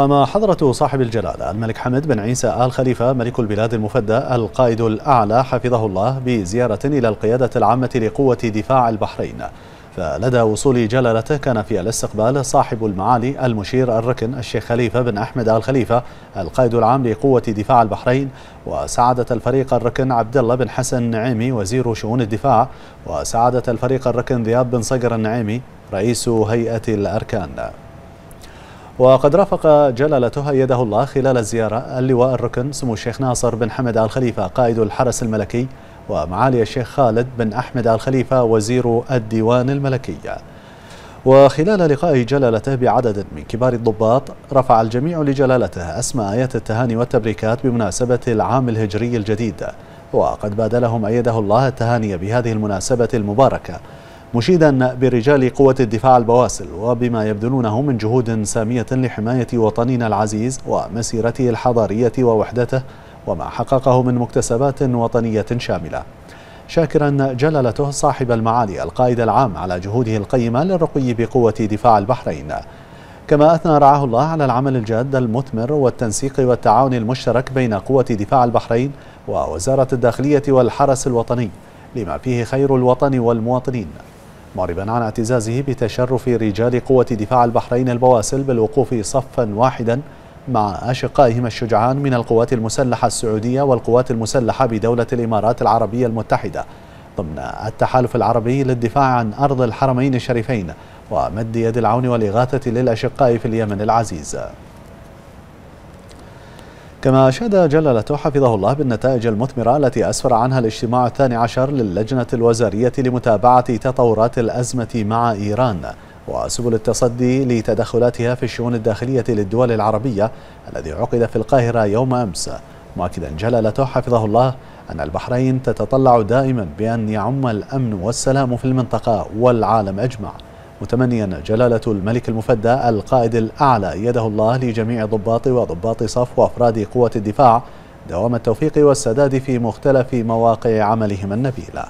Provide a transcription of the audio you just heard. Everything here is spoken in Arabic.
قام حضرة صاحب الجلالة الملك حمد بن عيسى آل خليفة ملك البلاد المفدى القائد الأعلى حفظه الله بزيارة إلى القيادة العامة لقوة دفاع البحرين. فلدى وصول جلالته كان في الاستقبال صاحب المعالي المشير الركن الشيخ خليفة بن أحمد آل خليفة القائد العام لقوة دفاع البحرين وسعادة الفريق الركن عبد الله بن حسن النعيمي وزير شؤون الدفاع وسعادة الفريق الركن ذياب بن صقر النعيمي رئيس هيئة الأركان. وقد رافق جلالته أيده الله خلال الزيارة اللواء الركن سمو الشيخ ناصر بن حمد آل خليفة قائد الحرس الملكي ومعالي الشيخ خالد بن أحمد آل خليفة وزير الديوان الملكي. وخلال لقاء جلالته بعدد من كبار الضباط رفع الجميع لجلالته أسمى آيات التهاني والتبريكات بمناسبة العام الهجري الجديد. وقد بادلهم أيده الله التهاني بهذه المناسبة المباركة. مشيدا برجال قوة الدفاع البواسل وبما يبذلونه من جهود سامية لحماية وطننا العزيز ومسيرته الحضارية ووحدته وما حققه من مكتسبات وطنية شاملة. شاكرا جلالته صاحب المعالي القائد العام على جهوده القيمة للرقي بقوة دفاع البحرين. كما أثنى رعاه الله على العمل الجاد المثمر والتنسيق والتعاون المشترك بين قوة دفاع البحرين ووزارة الداخلية والحرس الوطني لما فيه خير الوطن والمواطنين. معربا عن اعتزازه بتشرف رجال قوة دفاع البحرين البواسل بالوقوف صفا واحدا مع أشقائهم الشجعان من القوات المسلحة السعودية والقوات المسلحة بدولة الإمارات العربية المتحدة ضمن التحالف العربي للدفاع عن أرض الحرمين الشريفين ومد يد العون والإغاثة للأشقاء في اليمن العزيز. كما أشاد جلالته حفظه الله بالنتائج المثمرة التي أسفر عنها الاجتماع الثاني عشر للجنة الوزارية لمتابعة تطورات الأزمة مع إيران وسبل التصدي لتدخلاتها في الشؤون الداخلية للدول العربية الذي عقد في القاهرة يوم أمس. مؤكدا جلالته حفظه الله أن البحرين تتطلع دائما بأن يعم الأمن والسلام في المنطقة والعالم أجمع. متمنيا جلالة الملك المفدى القائد الأعلى يده الله لجميع ضباط وضباط صف وأفراد قوة الدفاع دوام التوفيق والسداد في مختلف مواقع عملهم النبيله